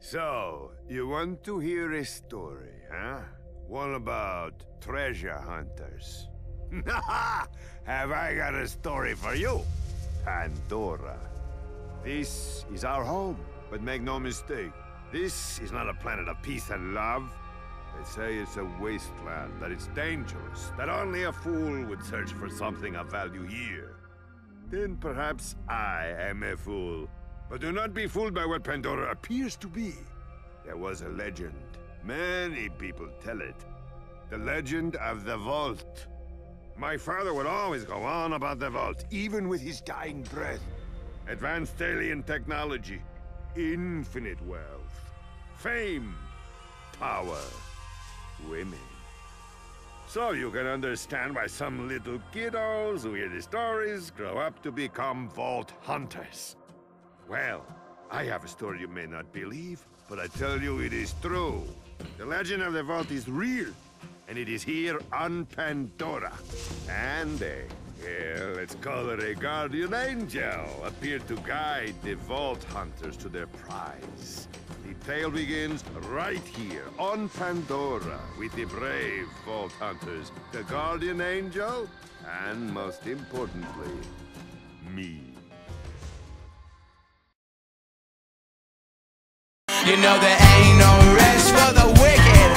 So, you want to hear a story, huh? One about treasure hunters. Have I got a story for you? Pandora. This is our home, but make no mistake, this is not a planet of peace and love. They say it's a wasteland, that it's dangerous, that only a fool would search for something of value here. Then perhaps I am a fool. But do not be fooled by what Pandora appears to be. There was a legend. Many people tell it. The legend of the Vault. My father would always go on about the Vault, even with his dying breath. Advanced alien technology, infinite wealth, fame, power, women. So you can understand why some little kiddos who hear the stories grow up to become Vault Hunters. Well, I have a story you may not believe, but I tell you it is true. The legend of the Vault is real, and it is here on Pandora. And a, yeah, let's call it a guardian angel, appeared to guide the Vault Hunters to their prize. The tale begins right here on Pandora with the brave Vault Hunters, the guardian angel, and most importantly, me. You know there ain't no rest for the wicked.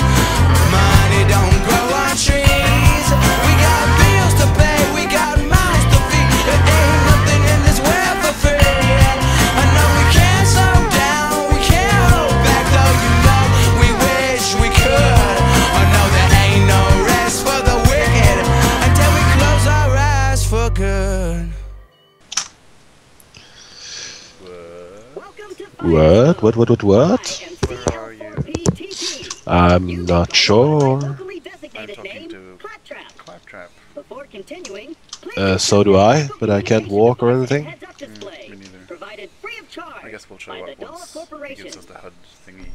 Money don't grow on trees. We got bills to pay, we got mouths to feed. There ain't nothing in this world for free. I know we can't slow down, we can't hold back, though you know we wish we could. I know there ain't no rest for the wicked until we close our eyes for good. What? What? What? What? What? Where are you? I'm not sure. I'm talking to Claptrap. Before continuing, Uh, so do I, but I can't walk or anything. Heads-up me neither. Provided free of charge I guess we'll show up once he gives us the HUD thingy.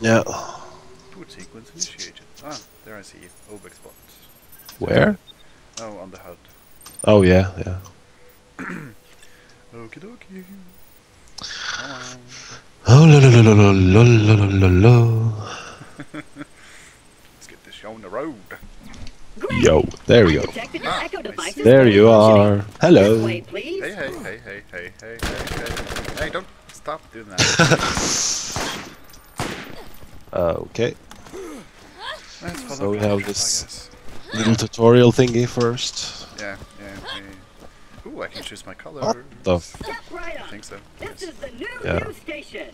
Yeah. Sequence initiated. Ah, there I see you. Obek spot. Where? Oh, on the HUD. Oh yeah, yeah. Okie dokie. Hello. Oh la la la la la la la la la. Let's get this show on the road. Great. Yo, there we go. Ah, echo I devices see. There you are. Hello. way. Hey, hey, hey, hey, hey, hey, hey, hey. Hey, don't stop doing that. Okay. So we have this- Little tutorial thingy first. Yeah, yeah, yeah. Ooh, I can choose my color. What the right I think so. This yes. is the new yeah. U station.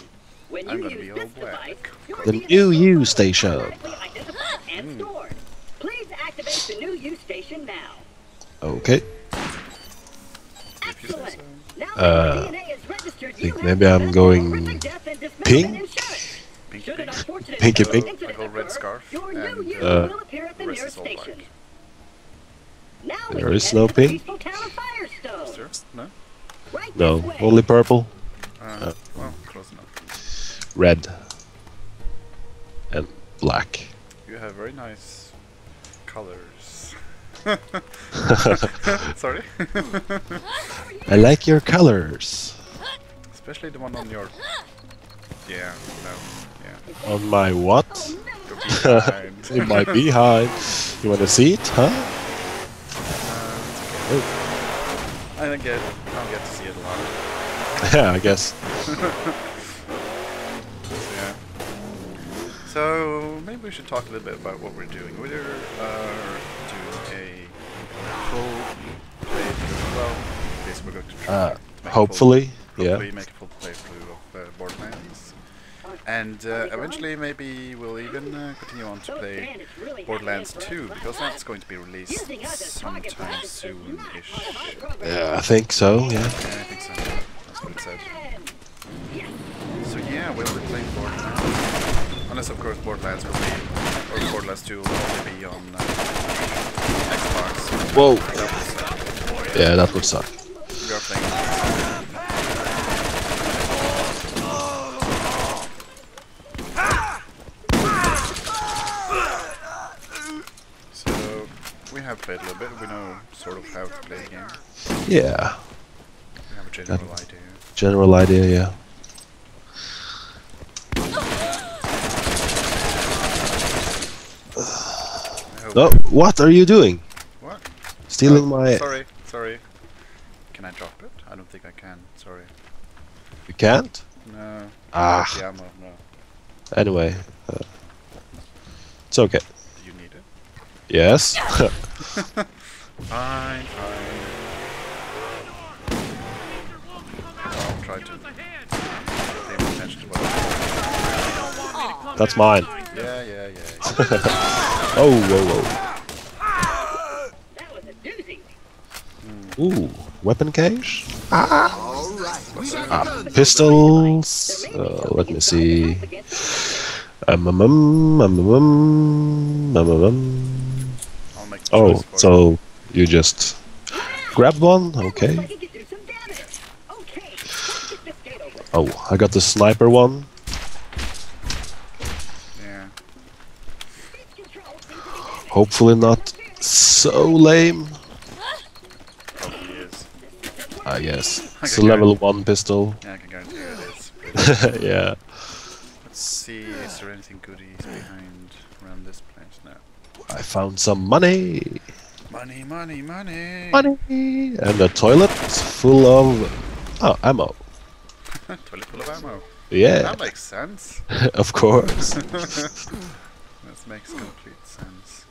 When I'm gonna be all black. Device, the new U station. Mm. Please activate the new U station now. Okay. Excellent. Uh, I think maybe I'm going pink. Pinky pink. Pinky pink. I go red scarf. And, uh, the rest is all black. There is no pink peaceful town of Fyrestone. Is there? No? Right No, only purple, Uh, well, close enough. red, and black. You have very nice colors. Sorry? I like your colors. Especially the one on your. Yeah, no, yeah. On my what? In my behind. You wanna see it, huh? Uh, it's okay. I don't get, I don't get to see it a lot. Yeah, I guess. So, yeah. So maybe we should talk a little bit about what we're doing. We're uh, doing a full playthrough. Well, yes, we're going to try Uh, to make full- hopefully, yeah. hopefully make a full playthrough of uh, Borderlands. And uh, eventually, maybe we'll even uh, continue on to play Borderlands 2 because that's going to be released Using us as target sometime practice is not soon-ish. Part of our program. Yeah, I think so. Yeah. Yeah, I think so. That's what it said. So yeah, we'll be playing Borderlands. Unless of course Borderlands will be, or Borderlands 2 will only be on uh, Xbox. Whoa. That was, uh, Yeah, that would suck. we are playing. sort of how to play the game. Yeah. You have a general that, idea. General idea, yeah. No, oh, what are you doing? What? Stealing oh, my... Sorry, sorry. Can I drop it? I don't think I can, sorry. You can't? No. Ah. Yeah, no. Anyway. Uh, it's okay. Do you need it? Yes. Fine, fine. I'll try to pay attention to what I'm That's mine. doing. Yeah, yeah, yeah. Oh, whoa, whoa. That was a doozy. Ooh, weapon cache? Ah, pistols. Uh, let me see. Um, um, um, um, um, um, um, um. I'll make a Oh, choice for you. so you just grabbed one? Okay. Like he could do some damage. Okay, let's get this gate open. Oh, I got the sniper one. Yeah. Speech control seems to be damaged. Hopefully not so lame, ah, is. I guess. It's a level 1 pistol. Yeah, I can guarantee it is. yeah. Let's see, is there anything goodies behind around this place now? I found some money. Money, money, money! Money. And a toilet full of oh, ammo. Toilet full of ammo. Yeah, That makes sense. of course. That makes complete sense.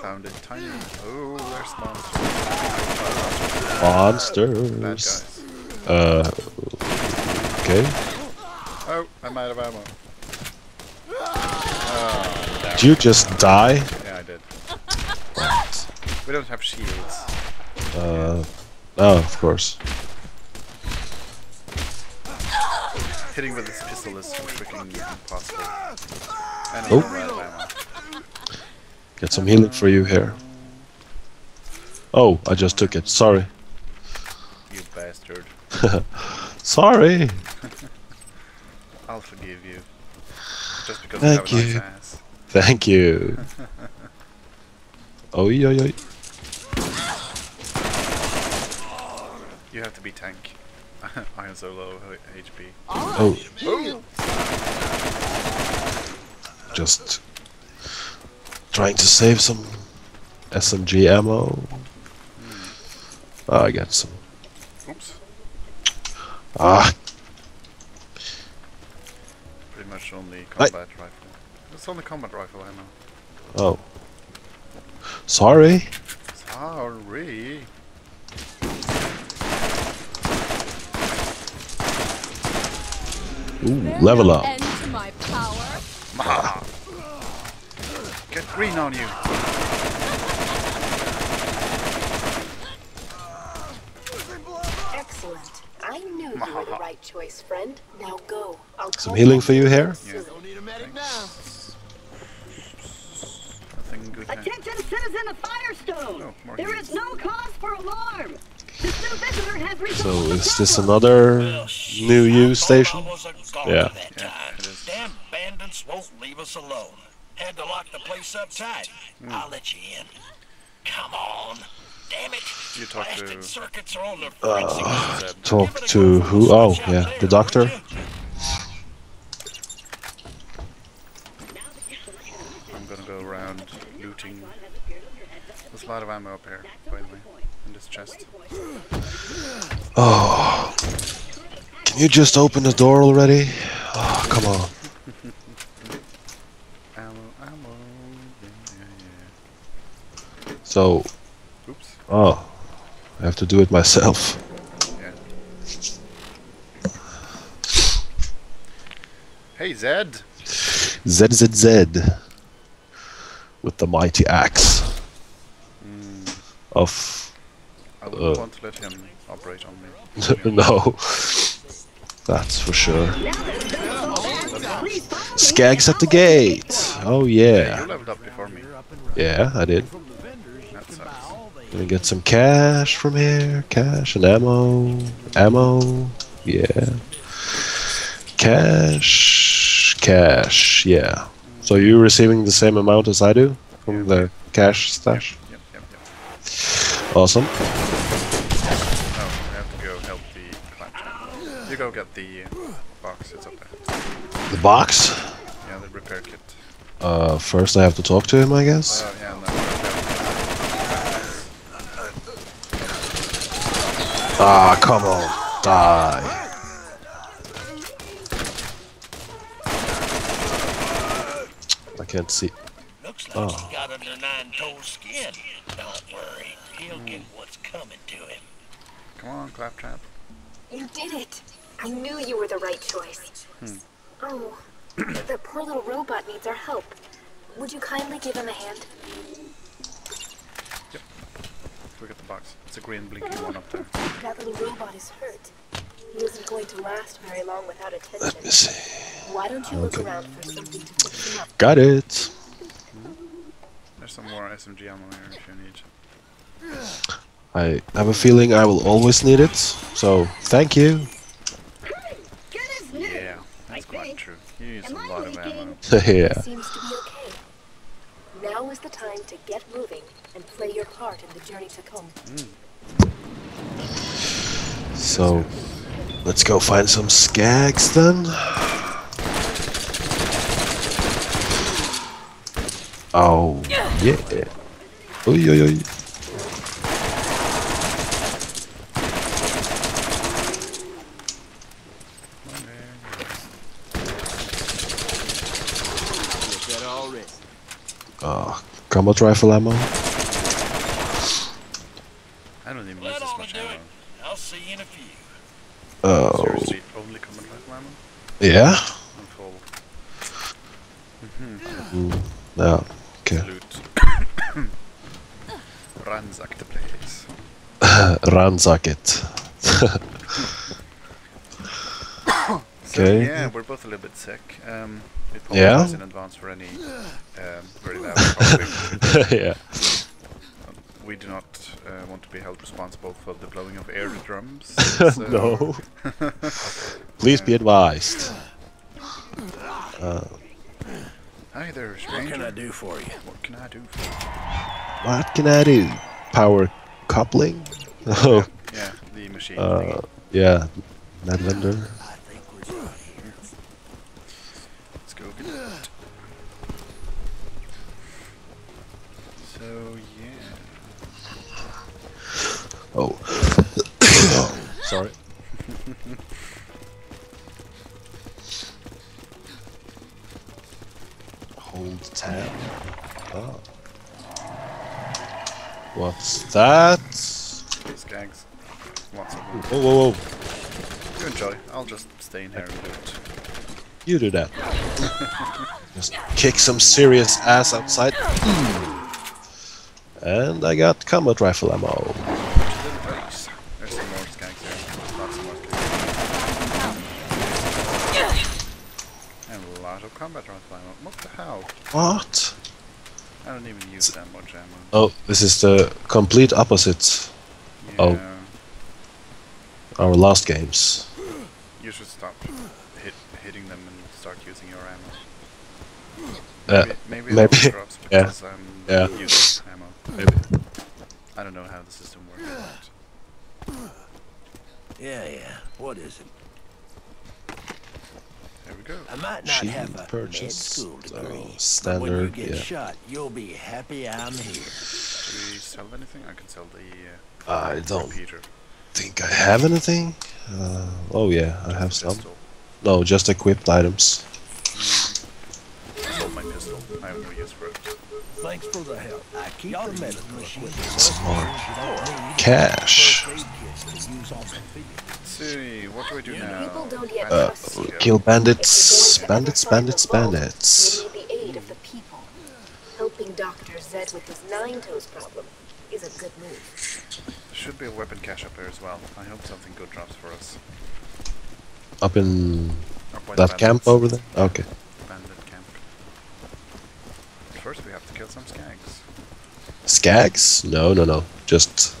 Found it tiny. Oh, there's monsters. Monsters. guys. Uh, okay. Oh, I'm out of ammo. Oh. Did you just die? Yeah, I did. We don't have shields. Uh, oh, of course. Hitting with this pistol is freaking impossible. And Oh. I'm out of ammo. Get some healing for you here. Oh, I just took it. Sorry. You bastard. Sorry. I'll forgive you. Just because Thank you have a you. nice ass. Thank you. Oi, oi, oi. You have to be tank. I am so low HP. Oh. Just trying to save some SMG ammo. Oh, I got some. Oops. Ah, Pretty much only combat rifle. It's only combat rifle ammo. oh. Sorry. Sorry. Ooh, level up. End to my power. Maha! Get green on you! Excellent. I knew you were the right choice, friend. Now go. I'll Some healing for you here. Yeah. Nothing good happened. Attention, citizen of Fyrestone! Oh, more there healings. is no cause for alarm. This new visitor has So resolved the is this problem. another new use station? Yeah. Yeah, time. it is. Damn bandits won't leave us alone. Had to lock the place up tight. Hmm. I'll let you in. Come on. Damn it. You talk to- Blasted circuits are on the forensic Zed. Talk to who? Oh, yeah, the doctor. I'm gonna go around looting. There's a lot of ammo up here, by the way, this chest. Oh. Can you just open the door already? Oh, come on. Ammo, ammo. Yeah, yeah, So. Oops. oh, I have to do it myself. Yeah. Hey, Zed! ZZZ with the mighty axe hmm. of I wouldn't Uh. want to let him operate on me. no. That's for sure. Now that it's done, please follow me. Skags at the gate. Oh yeah. leveled up before me. Yeah, I did. Gonna get some cash from here. Cash and ammo. Ammo. Yeah. Cash. Cash. Yeah. So you're receiving the same amount as I do from the cash stash? Yep, yep, yep. Awesome. Oh, I have to go help the claptrap. You go get the uh, box, it's up there. The box? Yeah, the repair kit. Uh, first I have to talk to him, I guess? Uh, yeah, no, Ah, come on. Die. I can't see. Looks like Oh. he got under nine-toed skin. Don't worry, he'll get what's coming to him. Come on, Claptrap. You did it. I knew you were the right choice. Hmm. Oh, the poor little robot needs our help. Would you kindly give him a hand? Yep. Look at the box. It's a green blinking one up there. That little robot is hurt. He isn't going to last very long without attention. Let me see. Why don't you look around for something to fix him up? Got it. There's some more SMG ammo here if you need. I have a feeling I will always need it. So, thank you. Good as new. Yeah, that's quite true. You use Am a I lot of ammo. yeah. Seems to be okay. Now is the time to get moving and play your part in the journey to come. So, let's go find some skags then. Oh, yeah. Oi, oi, oi. Oh, combat rifle ammo. I don't even use this much ammo. it. I'll see you in a few. Oh, Seriously, only combat rifle ammo? yeah? I'm full. No, okay. Loot. Ransack the place. Ransack it. So, Okay. yeah, we're both a little bit sick. Um, we Yeah? in advance for any um, very loud coughing. yeah. We do not uh, want to be held responsible for the blowing of air drums. so- no. Please be advised. Hi there, What can I do for you? What can I do for you? What can I do? Power coupling? Oh, Yeah, the machine. uh, thingy. yeah. Net vendor. I think we're done here. Let's go get that. So yeah. Oh. oh. Sorry. Hold tab. Oh. What's that? These gags. Lots of them. Whoa, whoa, whoa. You enjoy. I'll just stay in here and do it. You do that. Just kick some serious ass outside. Hmm. And I got combat rifle ammo. Little buddies. There's some more skags here. Lots more. And a lot of combat rifle ammo. What the hell? What? I don't even use that much ammo. Oh, this is the complete opposite. Yeah. Oh. Our last games. You should stop hit, hitting them and start using your ammo. Uh, Maybe, maybe, maybe. it drops Yeah. I'm Yeah. using ammo. maybe. I don't know how the system works. Yeah, yeah. What is it? There we go. I might not She have a med purchased, school degree. but when you standard, get yeah. shot, you'll be happy I'm here. Do we sell anything? I can sell the I uh, don't repeater. think I have anything. Uh, oh yeah, I have some. Pistol. No, just equipped items. I sold my pistol. I have no use for it. Thanks for the help. I keep the medical equipment. Some more Don't need cash. First aid kits to use on the field. Let's see, what do I do now? People don't yet Uh, kill bandits, you're going to bandits, bandits, bandits. The aid of the people. Helping Dr. Zed with his nine toes problem is a good move. Should be a weapon cache up there as well. I hope something good drops for us. Up in Up by the that camp over there? Okay. Bandit camp. First we have to kill some skags. Skags? No, no, no. Just